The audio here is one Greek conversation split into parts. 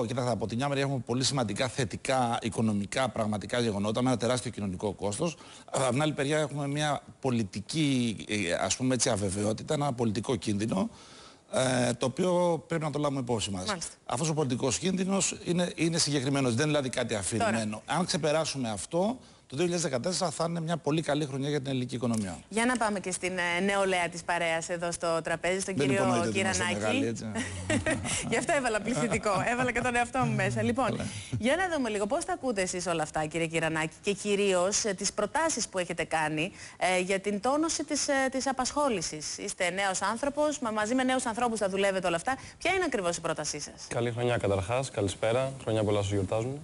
Κοιτάξτε, από τη μια μεριά έχουμε πολύ σημαντικά θετικά οικονομικά πραγματικά γεγονότα με ένα τεράστιο κοινωνικό κόστος. Από την άλλη μεριά έχουμε μια πολιτική ε, ας πούμε έτσι, αβεβαιότητα, ένα πολιτικό κίνδυνο ε, το οποίο πρέπει να το λάβουμε υπόψη μας. Αυτός ο πολιτικός κίνδυνος είναι, είναι συγκεκριμένος, δεν είναι δηλαδή κάτι αφηρημένο. Αν ξεπεράσουμε αυτό, το 2014 θα είναι μια πολύ καλή χρονιά για την ελληνική οικονομία. Για να πάμε και στην ε, νεολαία της παρέας εδώ στο τραπέζι, στον κύριο Κυρανάκη. Γι' αυτό έβαλα πληθυντικό. έβαλα και τον εαυτό μου μέσα. Λοιπόν, για να δούμε λίγο πώς τα ακούτε εσείς όλα αυτά, κύριε Κυρανάκη, και κυρίως ε, τις προτάσεις που έχετε κάνει ε, για την τόνωση της της απασχόλησης. Είστε νέος άνθρωπος, μα μαζί με νέους ανθρώπους θα δουλεύετε όλα αυτά. Ποια είναι ακριβώς η πρότασή σας; Καλή χρονιά καταρχάς. Καλησπέρα. Χρονιά πολλά σου γιορτάζουμε.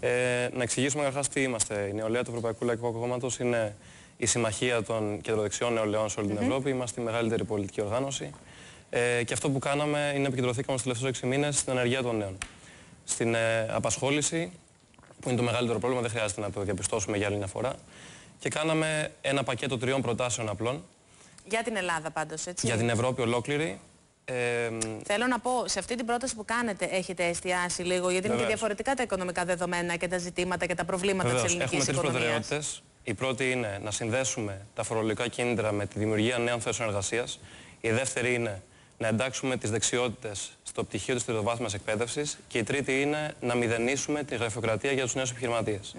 Ε, να εξηγήσουμε καταρχάς τι είμαστε. Η νεολαία του Ευρωπαϊκού Λαϊκού Κόμματος είναι η συμμαχία των κεντροδεξιών νεολαίων σε όλη την Ευρώπη. Είμαστε η μεγαλύτερη πολιτική οργάνωση. Ε, και αυτό που κάναμε είναι επικεντρωθήκαμε στους τελευταίους 6 μήνες στην ενεργεία των νέων. Στην ε, απασχόληση, που είναι το μεγαλύτερο πρόβλημα, δεν χρειάζεται να το διαπιστώσουμε για άλλη μια φορά. Και κάναμε ένα πακέτο τριών προτάσεων απλών. Για την Ελλάδα πάντως, έτσι. Για την Ευρώπη ολόκληρη, ε, Θέλω να πω, σε αυτή την πρόταση που κάνετε έχετε εστιάσει λίγο, γιατί είναι και διαφορετικά τα οικονομικά δεδομένα και τα ζητήματα και τα προβλήματα της ελληνικής οικονομία. Έχουμε τρεις προτεραιότητες. Η πρώτη είναι να συνδέσουμε τα φορολογικά κίνητρα με τη δημιουργία νέων θέσεων εργασίας. Η δεύτερη είναι να εντάξουμε τις δεξιότητες στο πτυχίο της τριτοβάθμιας εκπαίδευσης. Και η τρίτη είναι να μηδενίσουμε τη γραφειοκρατία για τους νέους επιχειρηματίες.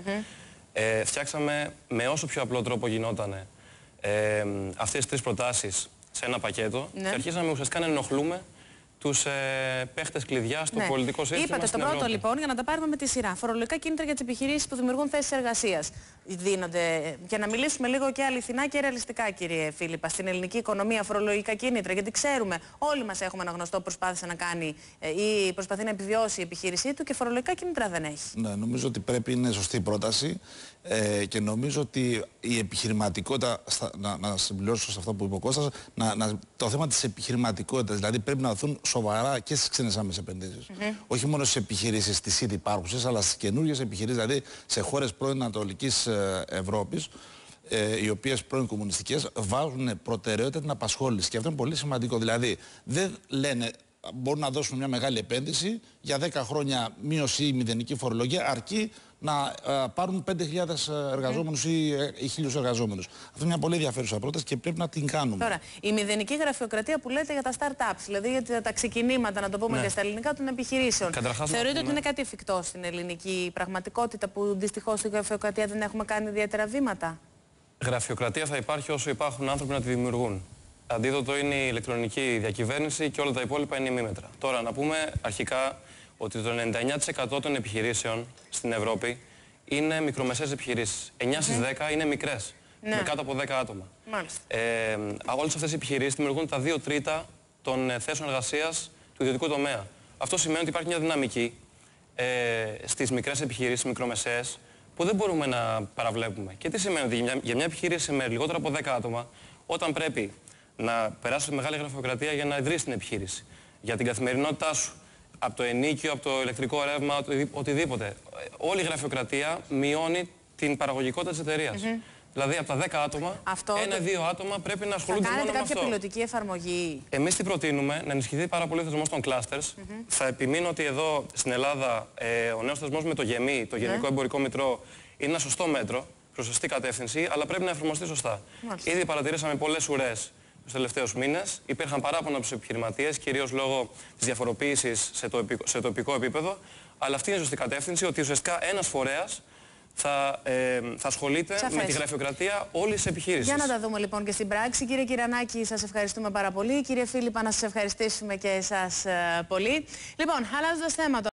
ε, φτιάξαμε με όσο πιο απλό τρόπο γινόταν ε, αυτές τις τρεις προτάσεις σε ένα πακέτο ναι. και αρχίσαμε ουσιαστικά να ενοχλούμε τους ε, παίχτες κλειδιά στο ναι. πολιτικό σύστημα. Είπατε στο πρώτο λοιπόν, για να τα πάρουμε με τη σειρά. Φορολογικά κίνητρα για τις επιχειρήσεις που δημιουργούν θέσεις εργασίας. Δίνονται. Για να μιλήσουμε λίγο και αληθινά και ρεαλιστικά, κύριε Φίλιππα, στην ελληνική οικονομία, φορολογικά κίνητρα. Γιατί ξέρουμε, όλοι μας έχουμε ένα γνωστό που προσπάθησε να κάνει ε, ή προσπαθεί να επιβιώσει η επιχείρησή του και φορολογικά κίνητρα δεν έχει. Ναι, νομίζω ότι πρέπει είναι σωστή πρόταση ε, και νομίζω ότι η επιχειρηματικότητα, στα, να, να συμπληρώσω σε αυτό που είπε ο Κώστας, να, να, το θέμα της επιχειρηματικότητας, δηλαδή πρέπει να δοθούν σοβαρά και στις ξένες άμεσες επενδύσεις. Όχι μόνο στις επιχειρήσεις της ήδη υπάρχουσες, αλλά στις καινούργιες επιχειρήσεις, δηλαδή σε χώρες πρώην Ανατολικής ε, Ευρώπης, ε, οι οποίες πρώην κομμουνιστικές βάζουν προτεραιότητα την απασχόληση. Και αυτό είναι πολύ σημαντικό. Δηλαδή δεν λένε μπορούν να δώσουν μια μεγάλη επένδυση για 10 χρόνια μείωση ή μηδενική φορολογία αρκεί να ε, πάρουν 5.000 εργαζόμενους ή 1.000 ε, εργαζόμενους. Αυτό είναι μια πολύ ενδιαφέρουσα πρόταση και πρέπει να την κάνουμε. Τώρα, η μηδενική γραφειοκρατία που λέτε για τα start-ups, δηλαδή για τα ξεκινήματα, να το πούμε ναι. και στα ελληνικά, των επιχειρήσεων. Θεωρείτε ότι είναι κάτι εφικτό στην ελληνική πραγματικότητα που δυστυχώς στη γραφειοκρατία δεν έχουμε κάνει ιδιαίτερα βήματα; Γραφειοκρατία θα υπάρχει όσο υπάρχουν άνθρωποι να τη δημιουργούν. Αντίδοτο είναι η ηλεκτρονική διακυβέρνηση και όλα τα υπόλοιπα είναι ημίμετρα. Τώρα να πούμε αρχικά ότι το 99% των επιχειρήσεων στην Ευρώπη είναι μικρομεσαίες επιχειρήσεις. 9 στις 10 είναι μικρές, ναι. με κάτω από 10 άτομα. Μάλιστα. Ε, όλες αυτές οι επιχειρήσεις δημιουργούν τα 2 τρίτα των ε, θέσεων εργασίας του ιδιωτικού τομέα. Αυτό σημαίνει ότι υπάρχει μια δυναμική ε, στις μικρές επιχειρήσεις, μικρομεσαίες, που δεν μπορούμε να παραβλέπουμε. Και τι σημαίνει ότι για μια, για μια επιχείρηση με λιγότερο από 10 άτομα, όταν πρέπει να περάσει μεγάλη γραφειοκρατία για να ιδρύσει την επιχείρηση, για την καθημερινότητά σου, από το ενίκιο, από το ηλεκτρικό ρεύμα, οτιδήποτε. Όλη η γραφειοκρατία μειώνει την παραγωγικότητα της εταιρείας. Δηλαδή από τα 10 άτομα, ένα-δύο άτομα πρέπει να ασχολούνται μόνο με αυτό. Θα κάνετε κάποια πιλωτική εφαρμογή. Εμείς τι προτείνουμε, να ενισχυθεί πάρα πολύ ο θεσμός των clusters. Θα επιμείνω ότι εδώ στην Ελλάδα ε, ο νέος θεσμός με το ΓΕΜΗ, το Γενικό Εμπορικό Μητρό, είναι ένα σωστό μέτρο, προς σωστή κατεύθυνση, αλλά πρέπει να εφαρμοστεί σωστά. Ήδη παρατηρήσαμε πολλές ουρές τους τελευταίους μήνες. Υπήρχαν παράπονα από τους επιχειρηματίες, κυρίως λόγω της διαφοροποίησης σε, σε τοπικό επίπεδο. Αλλά αυτή είναι η σωστή κατεύθυνση, ότι ουσιαστικά ένας φορέας θα, ε, θα ασχολείται με τη γραφειοκρατία όλης της επιχείρησης. Για να τα δούμε λοιπόν και στην πράξη. Κύριε Κυρανάκη, σας ευχαριστούμε πάρα πολύ. Κύριε Φίλιππα, να σας ευχαριστήσουμε και εσάς ε, πολύ. Λοιπόν, αλλάζοντας θέματα.